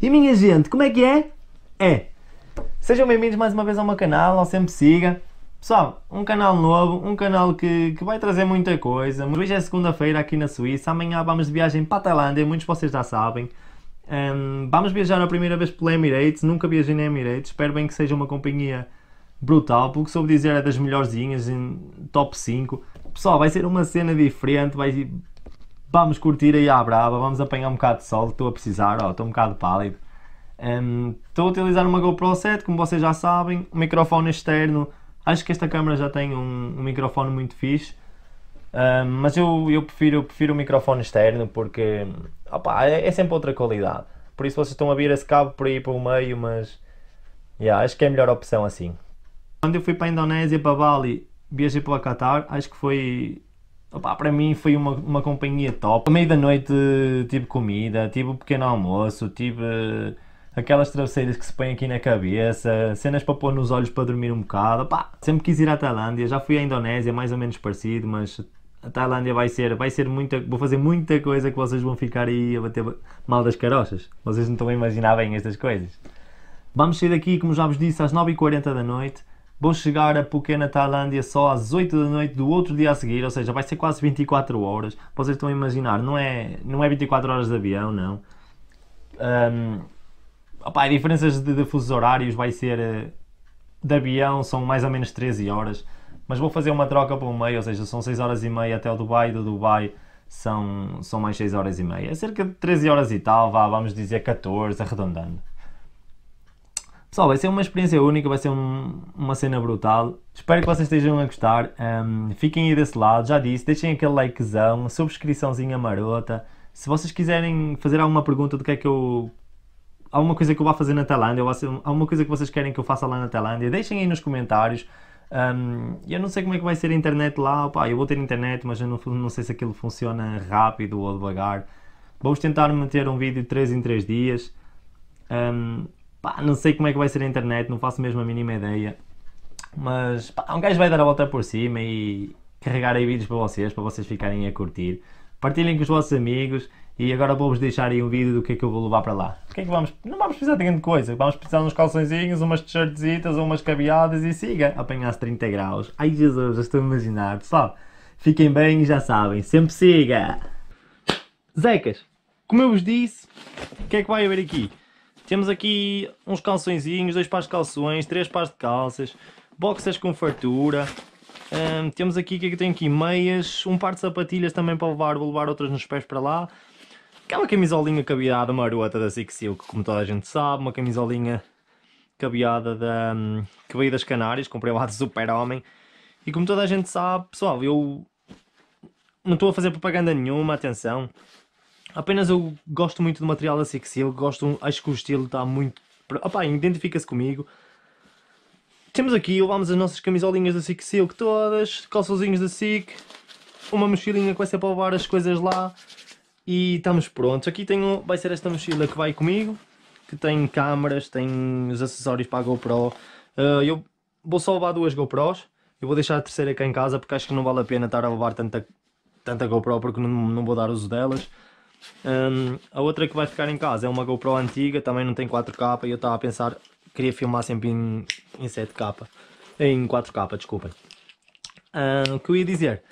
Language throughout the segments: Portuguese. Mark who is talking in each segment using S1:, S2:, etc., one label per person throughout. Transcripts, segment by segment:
S1: E minha gente, como é que é? É. Sejam bem-vindos mais uma vez ao meu canal, ao Sempre Siga. Pessoal, um canal novo, um canal que, que vai trazer muita coisa. Hoje é segunda-feira aqui na Suíça, amanhã vamos de viagem para a Tailândia, muitos de vocês já sabem. Um, vamos viajar a primeira vez pela Emirates, nunca viajei na Emirates, espero bem que seja uma companhia brutal, porque soube dizer é das melhorzinhas, em top 5. Pessoal, vai ser uma cena diferente, vai, vamos curtir aí à brava, vamos apanhar um bocado de sol, estou a precisar, estou um bocado pálido. Um, estou a utilizar uma GoPro 7, como vocês já sabem, um microfone externo, acho que esta câmera já tem um, um microfone muito fixe, um, mas eu, eu, prefiro, eu prefiro o microfone externo porque opa, é, é, sempre outra qualidade. Por isso vocês estão a vir esse cabo por aí para o meio, mas yeah, acho que é a melhor opção assim. Quando eu fui para a Indonésia, para Bali, viajei para o Qatar, acho que foi Opa, para mim foi uma, uma companhia top. À meio da noite tive comida, tive um pequeno almoço, tive aquelas travesseiras que se põem aqui na cabeça, cenas para pôr nos olhos para dormir um bocado. Opa, sempre quis ir à Tailândia, já fui à Indonésia, mais ou menos parecido, mas a Tailândia vai ser, vai ser muita, vou fazer muita coisa que vocês vão ficar aí a bater mal das carochas. Vocês não estão a imaginar bem estas coisas. Vamos sair daqui, como já vos disse, às 9h40 da noite. Vou chegar a Pequena Tailândia só às 8 da noite do outro dia a seguir, ou seja, vai ser quase 24 horas. Vocês estão a imaginar, não é, não é 24 horas de avião, não. Um, opa, diferenças de, de fusos horários vai ser eh, de avião são mais ou menos 13 horas, mas vou fazer uma troca para o meio, ou seja, são 6 horas e meia até o Dubai, do Dubai são, são mais 6 horas e meia, é cerca de 13 horas e tal, vá, vamos dizer 14, arredondando. Pessoal, vai ser uma experiência única, vai ser um, uma cena brutal. Espero que vocês estejam a gostar. Um, fiquem aí desse lado, já disse, deixem aquele likezão, subscriçãozinha marota. Se vocês quiserem fazer alguma pergunta do que é que eu. alguma coisa que eu vá fazer na Tailândia, ou alguma coisa que vocês querem que eu faça lá na Tailândia, deixem aí nos comentários. Um, eu não sei como é que vai ser a internet lá, Opa, eu vou ter internet, mas eu não, não sei se aquilo funciona rápido ou devagar. Vamos tentar meter um vídeo de 3 em 3 dias. Um, Pá, não sei como é que vai ser a internet, não faço mesmo a mínima ideia. Mas pá, um gajo vai dar a volta por cima e carregar aí vídeos para vocês, para vocês ficarem a curtir. Partilhem com os vossos amigos e agora vou-vos deixar aí um vídeo do que é que eu vou levar para lá. O que é que vamos? Não vamos precisar de grande coisa. Vamos precisar de uns calçõezinhos, umas t-shirtzitas, umas cabeadas e siga. Apanhar-se 30 graus. Ai Jesus, já estou a imaginar. Pessoal, fiquem bem e já sabem. Sempre siga. Zecas, como eu vos disse, o que é que vai haver aqui? Temos aqui uns calçõezinhos, dois pares de calções, três pares de calças, boxers com fartura. Um, temos aqui, o que é que tem aqui? Meias, um par de sapatilhas também para levar, vou levar outras nos pés para lá. Aquela camisolinha cabeada marota da Six Silk, como toda a gente sabe, uma camisolinha cabeada da, um, que veio das Canárias, comprei lá de Super Homem. E como toda a gente sabe, pessoal, eu não estou a fazer propaganda nenhuma, atenção. Apenas eu gosto muito do material da Six Silk, gosto, acho que o estilo está muito... Opá, identifica-se comigo. Temos aqui, levamos as nossas camisolinhas da Six Silk todas, calçozinhos da Sick, uma mochilinha que vai ser para levar as coisas lá e estamos prontos. Aqui tenho, vai ser esta mochila que vai comigo, que tem câmaras, tem os acessórios para a GoPro. Uh, eu vou só levar duas GoPros, eu vou deixar a terceira cá em casa porque acho que não vale a pena estar a levar tanta, tanta GoPro porque não, não vou dar uso delas. Um, a outra que vai ficar em casa é uma GoPro antiga, também não tem 4K e eu estava a pensar, queria filmar sempre em, em 7K, em 4K, desculpem. Um, o que eu ia dizer?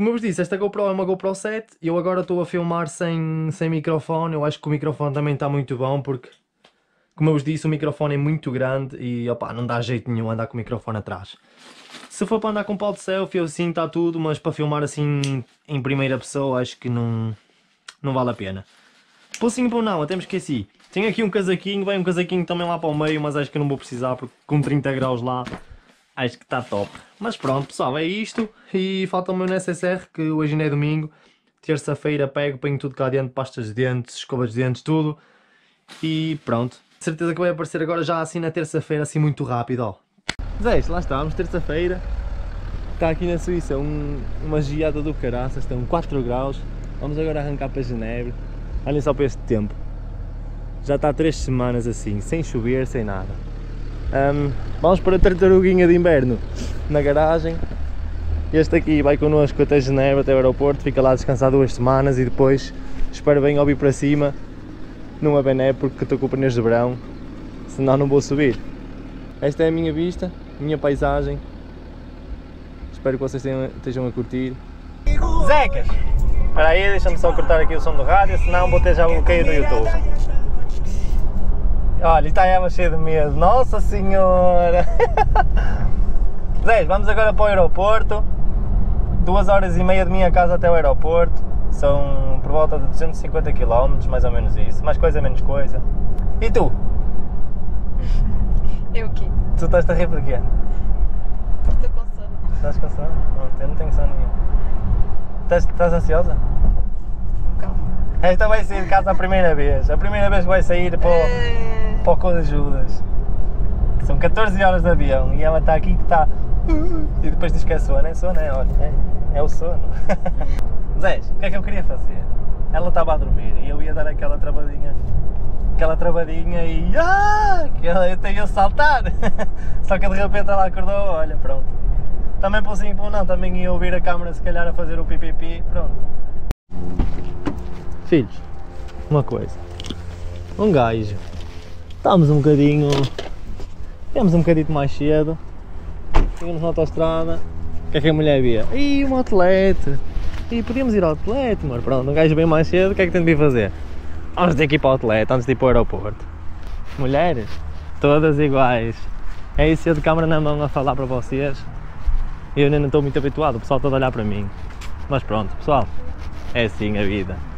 S1: Como eu vos disse, esta GoPro é uma GoPro 7, eu agora estou a filmar sem, sem microfone, eu acho que o microfone também está muito bom porque, como eu vos disse, o microfone é muito grande e opa, não dá jeito nenhum andar com o microfone atrás. Se for para andar com pau de selfie, assim está tudo, mas para filmar assim em primeira pessoa acho que não não vale a pena. Pulsinho para não, até me esqueci. Tenho aqui um casaquinho, vai um casaquinho também lá para o meio, mas acho que não vou precisar porque com 30 graus lá acho que está top. Mas pronto pessoal, é isto e falta o meu necessaire que hoje ainda é domingo. Terça-feira pego, ponho tudo cá dentro, pastas de dentes, escovas de dentes, tudo. E pronto. Certeza que vai aparecer agora já assim na terça-feira, assim muito rápido, ó. Mas é lá estamos, terça-feira. Está aqui na Suíça um, uma geada do caraças, estão 4 graus. Vamos agora arrancar para Genebra. Olhem só para este tempo. Já está três semanas assim, sem chover, sem nada. Um, vamos para a tartaruguinha de inverno na garagem. Este aqui vai connosco até Genebra, até o aeroporto, fica lá descansar duas semanas e depois espero bem ouvir para cima numa bené porque estou com pneus de verão, senão não vou subir. Esta é a minha vista, minha paisagem. Espero que vocês estejam a curtir. Zecas! Espera aí, deixa-me só cortar aqui o som do rádio, senão vou ter já bloqueio no YouTube. Olha, está a Eva cheia de medo. Nossa Senhora! Zé, vamos agora para o aeroporto. Duas horas e meia de minha casa até o aeroporto. São por volta de 250 km, mais ou menos isso. Mais coisa, menos coisa. E tu?
S2: Eu o quê?
S1: Tu estás a rir porquê?
S2: Estou com sono.
S1: Estás com sono? Não, eu não tenho sono nenhum. Estás, estás ansiosa?
S2: Calma.
S1: Esta vai sair de casa a primeira vez. A primeira vez que vai sair para o, para o Code Judas. São 14 horas de avião e ela está aqui que está. E depois diz que é sono. É sono, é, olha. É, é o sono. Zé, o que é que eu queria fazer? Ela estava a dormir e eu ia dar aquela travadinha. Aquela travadinha e. Ah! Que ela eu tenho a saltar! Só que de repente ela acordou, olha, pronto. Também por sim, por não, também ia ouvir a câmara se calhar a fazer o pipipi, pronto. Filhos, uma coisa. Um gajo. Estamos um bocadinho. Viemos um bocadinho mais cedo. Chegamos na autostrada. O que é que a mulher via? Ih, um atleta! E podíamos ir ao atleta, mano. Pronto, um gajo bem mais cedo, o que é que tem de fazer? Vamos ter que ir para o atleta antes de ir para o aeroporto. Mulheres, todas iguais. É isso eu de câmara na mão a falar para vocês. Eu ainda não estou muito habituado, o pessoal está a olhar para mim. Mas pronto, pessoal, é assim a vida.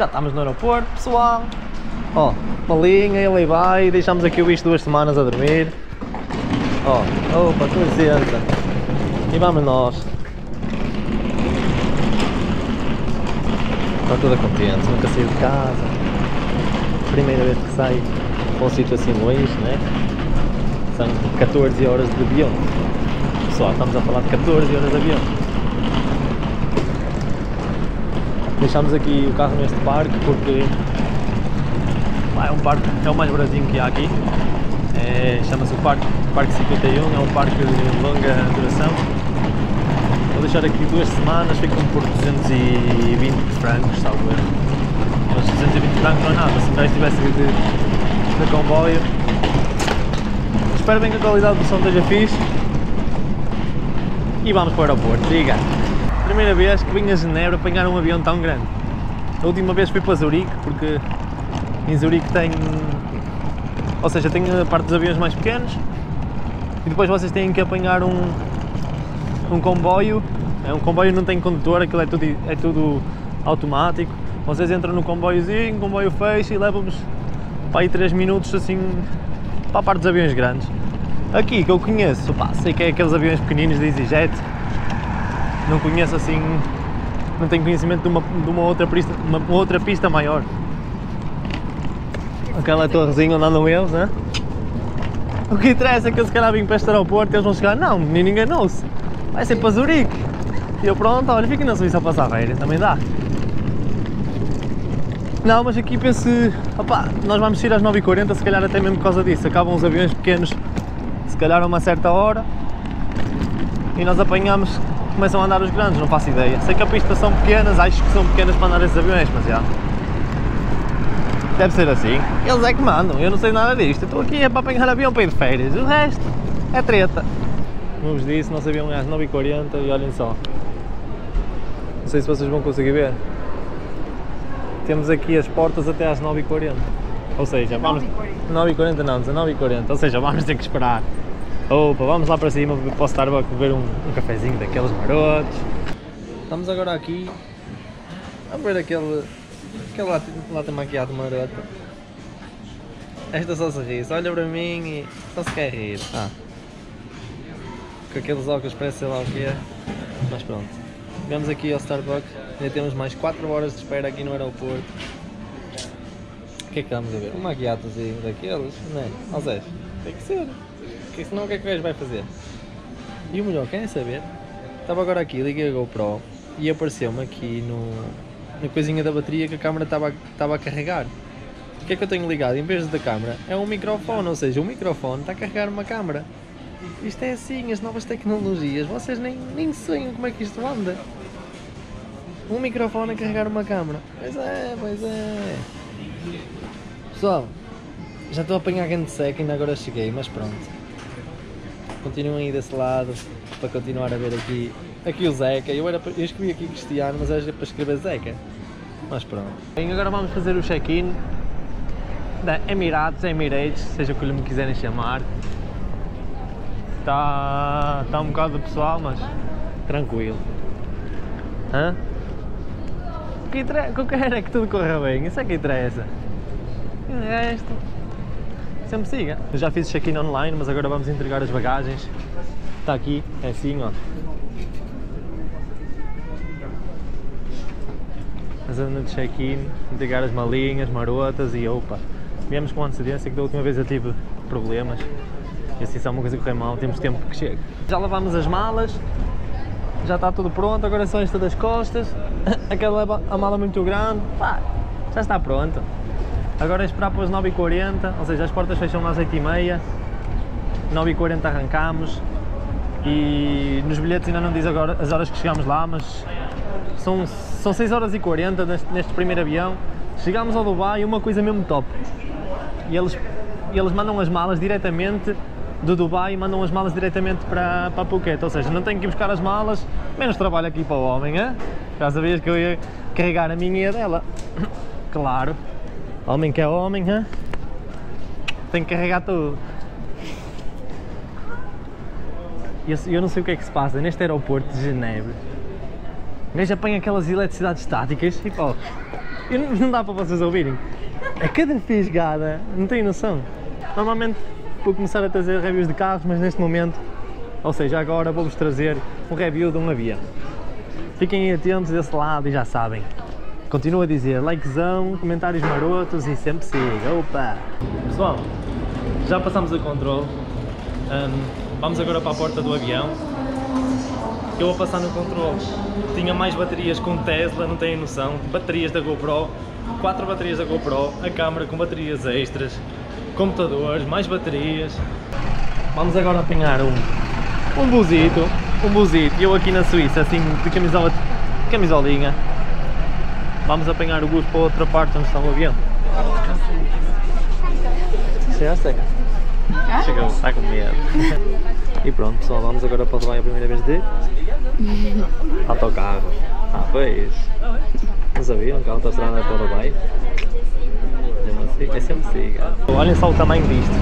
S1: Já estamos no aeroporto, pessoal. Ó, uma linha, ele vai, deixamos aqui o bicho duas semanas a dormir. Ó, opa, com licença. E vamos nós. Está toda contente, nunca saiu de casa. Primeira vez que sai para um sítio assim longe, né? São 14 horas de avião. Pessoal, estamos a falar de 14 horas de avião. Deixámos aqui o carro neste parque porque é um parque, é o mais brasinho que há aqui. É, Chama-se o Parque, parque 51, é um parque de longa duração. Vou deixar aqui duas semanas, ficam por 220 francos, erro. Mas 220 francos não é nada, se o gajo tivesse ido de, de comboio. Espero bem que a qualidade do som esteja fixe. E vamos para o aeroporto, diga. Primeira vez que vim a Genebra apanhar um avião tão grande. A última vez fui para Zurique, porque em Zurique tem. Ou seja, tem a parte dos aviões mais pequenos e depois vocês têm que apanhar um, um comboio. É um comboio não tem condutor, aquilo é tudo, é tudo automático. Vocês entram no comboiozinho, o comboio fecha e leva-vos para aí 3 minutos assim para a parte dos aviões grandes. Aqui que eu conheço, pá, sei que é aqueles aviões pequeninos de EasyJet, não conheço assim, não tenho conhecimento de uma, de uma, outra, pista, uma, uma outra pista maior. Aquela torrezinha onde andam eles, né? O que interessa é que eu se calhar vim para este aeroporto e eles vão chegar, não, o menino enganou-se, vai ser para Zurique. E eu pronto, olha, fica na Suíça a passar férias, também dá. Não, mas aqui penso, opá, nós vamos sair às 9h40, se calhar até mesmo por causa disso, acabam os aviões pequenos, se calhar a uma certa hora, e nós apanhamos, começam a andar os grandes, não faço ideia. Sei que a pista são pequenas, acho que são pequenas para andar esses aviões, mas já. Deve ser assim. Eles é que mandam, eu não sei nada disto. Estou aqui é para apanhar avião para ir de férias. O resto é treta. Como vos disse, nosso avião é às 9h40 e olhem só. Não sei se vocês vão conseguir ver. Temos aqui as portas até às 9h40. Ou seja, vamos. 9h40 não, 19h40. Ou seja, vamos ter que esperar. Opa, vamos lá para cima para o Starbucks beber um, um cafezinho daqueles marotos. Estamos agora aqui a ver aquele Aquele lá tem maquiado maroto. Esta só se ri, só olha para mim e só se quer rir. Ah. Com aqueles óculos parece sei lá o que é. Mas pronto. Vamos aqui ao Starbucks. Ainda temos mais 4 horas de espera aqui no aeroporto. O que é que estamos a ver? Um maquiatozinho daqueles, não é? Ou seja, tem que ser. Porque senão o que é que o gajo vai fazer? E o melhor, querem saber? Estava agora aqui, liguei a GoPro e apareceu-me aqui no, na coisinha da bateria que a câmera estava, estava a carregar. que é que eu tenho ligado em vez da câmera? É um microfone, ou seja, o microfone está a carregar uma câmera. Isto é assim, as novas tecnologias, vocês nem, nem sonham como é que isto anda. Um microfone a carregar uma câmera. Pois é, pois é. Pessoal, já estou a apanhar grande seca, ainda agora cheguei, mas pronto. Continuem aí desse lado para continuar a ver aqui, aqui o Zeca. Eu, era, eu escrevi aqui Cristiano, mas era para escrever Zeca. Mas pronto. Bem, agora vamos fazer o check-in da Emirates, Emirates, seja o que lhe me quiserem chamar. Está tá um bocado pessoal, mas tranquilo. Hã? O que, que é que tudo corra bem, isso é que interessa. E o resto, sempre siga. Eu já fiz check-in online, mas agora vamos entregar as bagagens. Está aqui, é assim, ó. Zona de check-in, entregar as malinhas, marotas e opa. Viemos com antecedência que da última vez eu tive problemas. E assim se há uma coisa correr mal, temos tempo que chegue. Já lavámos as malas, já está tudo pronto, agora é só esta das costas. Aquela a mala muito grande, pá, já está pronto. Agora é esperar para as 9h40, ou seja, as portas fecham às 8h30, 9h40 arrancamos e nos bilhetes ainda não diz agora as horas que chegamos lá, mas são, são 6 horas e 40 neste, neste primeiro avião. Chegámos ao Dubai e uma coisa mesmo top. E eles, eles mandam as malas diretamente do Dubai e mandam as malas diretamente para, para Phuket. Ou seja, não tenho que ir buscar as malas, menos trabalho aqui para o homem, hein? já sabias que eu ia carregar a minha e a dela. Claro, homem que é homem, hein? tem que carregar tudo. Eu, eu não sei o que é que se passa neste aeroporto de Genebra. Gajo apanha aquelas eletricidades estáticas e pá, não, dá para vocês ouvirem. É cada fisgada, não tenho noção. Normalmente vou começar a trazer reviews de carros, mas neste momento, ou seja, agora vou-vos trazer um review de um avião. Fiquem atentos desse lado e já sabem. Continuo a dizer, likezão, comentários marotos e sempre siga. Opa! Pessoal, já passamos o controle. Hum, vamos agora para a porta do avião. Eu vou passar no controle. Tinha mais baterias com Tesla, não têm noção. Baterias da GoPro, quatro baterias da GoPro, a câmera com baterias extras, computadores, mais baterias. Vamos agora apanhar um, um busito, um busito. Eu aqui na Suíça, assim, de camisola, camisolinha. Vamos apanhar o bus para outra parte onde está o avião. Chegaste, Seca? Chegou, está com medo. E pronto, pessoal, vamos agora para o Dubai a primeira vez de autocarro. Ah, pois. Não sabiam que a autostrada é para o Dubai? É sempre- É sempre siga. Olhem só o tamanho disto.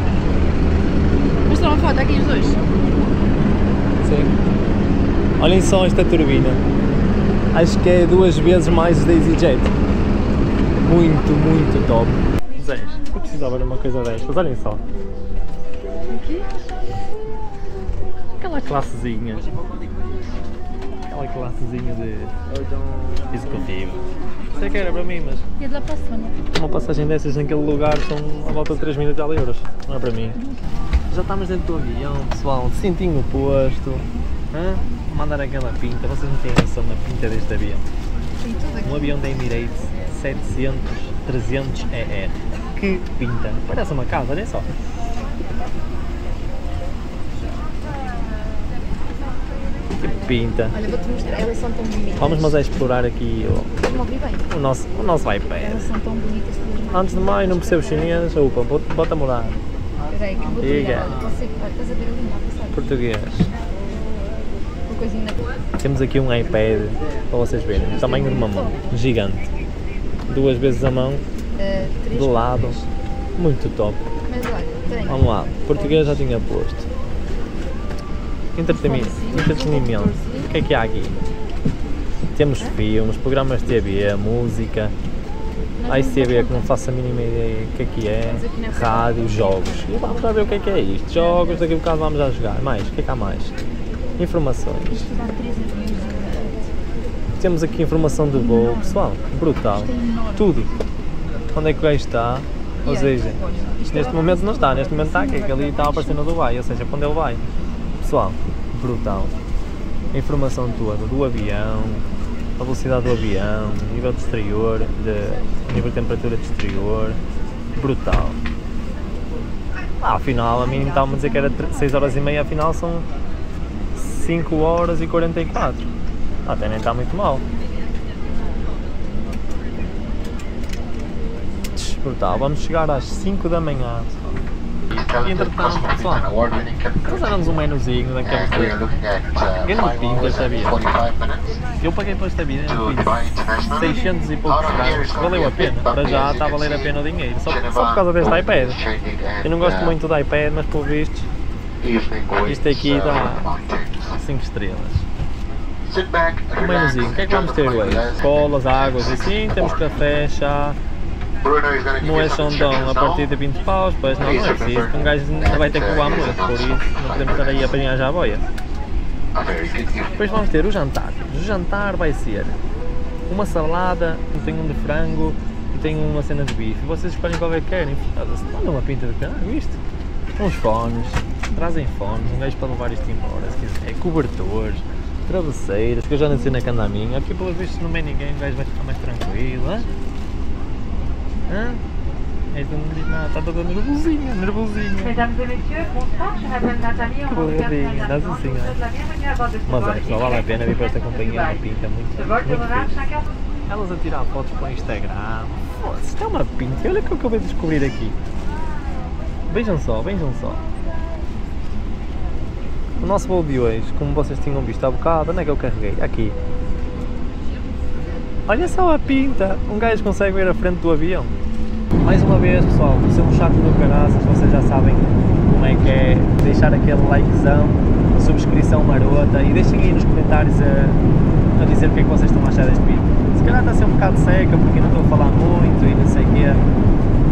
S2: Mas uma foto aqui os dois.
S1: Sim. Olhem só esta turbina. Acho que é duas vezes mais da EasyJet. Muito, muito top. Zés, eu precisava de uma coisa destas, olhem só. Aquela classezinha. Aquela classezinha de executivo. Sei que era para mim, mas
S2: E da próxima.
S1: uma passagem dessas naquele lugar são a volta de 3 mil e tal euros. Não é para mim. Já estamos dentro do avião, pessoal. Cintinho posto. Hã? Mandar aquela pinta. Vocês não têm noção da pinta deste avião. Um avião da Emirates 700 300 ER. Que pinta. Parece uma casa, olha só. Que pinta.
S2: Olha, vou-te mostrar. Elas são tão bonitas.
S1: Vamos mas é explorar aqui o,
S2: a
S1: o nosso, o nosso iPad.
S2: Elas são tão bonitas.
S1: Antes de mais, não percebo chinês. Opa, bota- bota a morar.
S2: Espera aí, que eu vou te
S1: Diga.
S2: ligar. Olha, você, olha, estás a ver ali, não.
S1: Português.
S2: Coisinha na
S1: Temos aqui um iPad para vocês verem. O tamanho de uma mão. Gigante. Duas vezes a mão,
S2: Uh,
S1: de lado. Muito top.
S2: Mas olha.
S1: Vamos lá. Português já tinha posto. Entretenimento. Entretenimento. O que é que há aqui? Temos filmes, programas de TV, música, ICB que não faço a mínima ideia o que é que é, rádio, jogos. E vamos lá ver o que é que é isto. Jogos, daqui a bocado vamos já jogar. Mais, o que é que há mais? Informações. Temos aqui informação de voo, pessoal, brutal. Tudo. Onde é que o gajo está? Ou seja, neste momento não está, neste momento está aqui, que ali está a aparecer no Dubai, ou seja, para onde ele vai. Pessoal, brutal. A informação toda do avião, a velocidade do avião, nível de exterior, de, nível de temperatura de exterior, Brutal. Ah, afinal, a mim estava a dizer que era 6 horas e meia, afinal são 5 horas e 44. Ah, até nem está muito mal. Brutal, vamos chegar às 5 da manhã. E entretanto, pessoal, trouxeram-nos um menuzinho daqueles de grande pinto esta vida. Eu paguei por esta vida no Twitch 600 e poucos francos, valeu a pena, para já está a valer a pena o dinheiro, só, só por causa deste iPad. Eu não gosto muito do iPad, mas por visto, isto aqui dá 5 estrelas. Um menuzinho, o que é que vamos ter hoje? Colas, águas e assim, temos café, chá, não é sondão a partir de 20 paus, pois não, não é preciso, um gajo vai ter que voar muito, por isso não podemos estar aí a apanhar já a boia. Depois vamos ter o jantar. O jantar vai ser uma salada, tem um de frango e tem uma cena de bife. Vocês escolhem qual é que querem. Mandam uma pinta de caralho, isto. Uns fones, trazem fones, um gajo para levar isto embora, se quiser. Cobertores, travesseiras, que eu já nasci na cana a minha. Aqui pelos vistos não vem ninguém, o gajo vai ficar mais tranquilo. Hã? Hã? Este não diz nada, está toda nervosinha, nervosinha.
S3: Mesdames et messieurs, bonsoir, je m'appelle Nathalie, on regarde vous êtes la bienvenue à bord de ce
S1: Mas é, só vale a pena vir para esta companhia, é uma
S3: Dubaï.
S1: pinta muito,
S3: vol
S1: muito
S3: durera
S1: fixe. Elas a tirar fotos para o Instagram. Foda-se, isto é uma pinta. Olha o que eu acabei de descobrir aqui. Vejam só, vejam só. O nosso voo de hoje, como vocês tinham visto há bocado, onde é que eu carreguei? Aqui. Olha só a pinta! Um gajo consegue ver a frente do avião. Mais uma vez, pessoal, por ser um chato do caraças, vocês já sabem como é que é deixar aquele likezão, subscrição marota e deixem aí nos comentários a, a dizer o que é que vocês estão a achar deste vídeo. Se calhar está a ser um bocado seca porque não estou a falar muito e não sei o quê.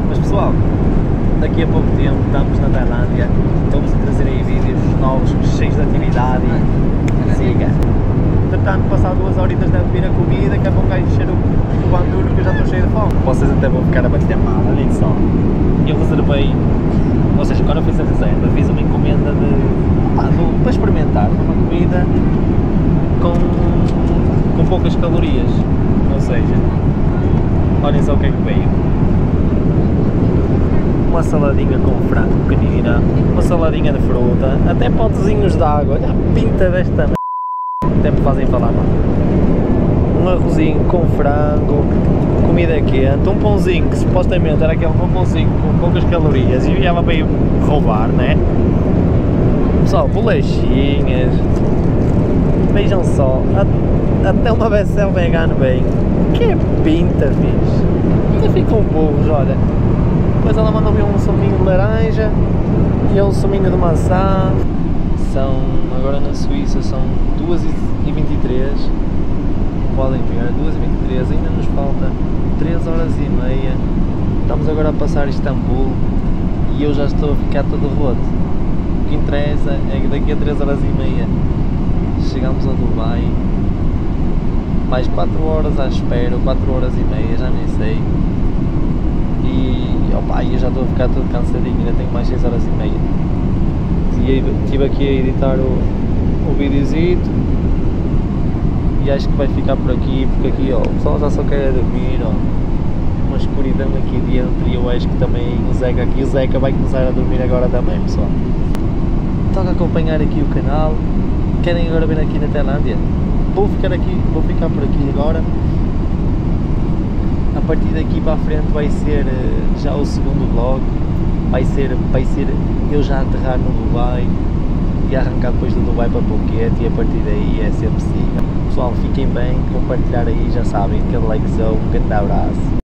S1: Mas pessoal, daqui a pouco tempo estamos na Tailândia, vamos trazer aí vídeos novos, cheios de atividade e siga. Entretanto, passar duas horitas deve vir a comida, que é um gajo encher o, o banduro que eu já estou cheio de fome. Vocês até vão ficar a bater mal, olhem só. Eu reservei, ou seja, quando eu fiz a reserva, fiz uma encomenda de, pá, do- para experimentar uma comida com, com poucas calorias. Ou seja, olhem só o que é que veio. Uma saladinha com frango pequenina, uma saladinha de fruta, até potezinhos de água. Olha a pinta desta merda. Até me fazem falar mal. Um arrozinho com frango, comida quente, um pãozinho que supostamente era aquele bom pãozinho com poucas calorias e para ir roubar, né? Pessoal, bolachinhas. Vejam só, até uma Bessel vegano bem. Que pinta, fixe. Ainda ficam burros, olha. Depois ela mandou vir um suminho de laranja e um suminho de maçã. São, agora na Suíça, são 2h23. Podem ver, 2h23, ainda nos falta 3 horas e meia. Estamos agora a passar Istambul e eu já estou a ficar todo roto. O que interessa é que daqui a 3 horas e meia chegamos a Dubai. Mais 4 horas à espera, ou 4 horas e meia, já nem sei. E opa, eu já estou a ficar todo cansadinho, ainda tenho mais 6 horas e meia. E estive aqui a editar o, o videozito e acho que vai ficar por aqui, porque aqui ó, o pessoal já só quer é dormir, ó, uma escuridão aqui dentro e eu acho que também o Zeca aqui, o Zeca vai começar a dormir agora também pessoal. Toca acompanhar aqui o canal, querem agora vir aqui na Tailândia? Vou ficar aqui, vou ficar por aqui agora. A partir daqui para a frente vai ser eh, já o segundo vlog, vai ser, vai ser eu já aterrar no Dubai e arrancar depois do Dubai para Phuket e a partir daí é sempre siga. Pessoal, fiquem bem, compartilhar aí, já sabem, aquele likezão, um grande abraço.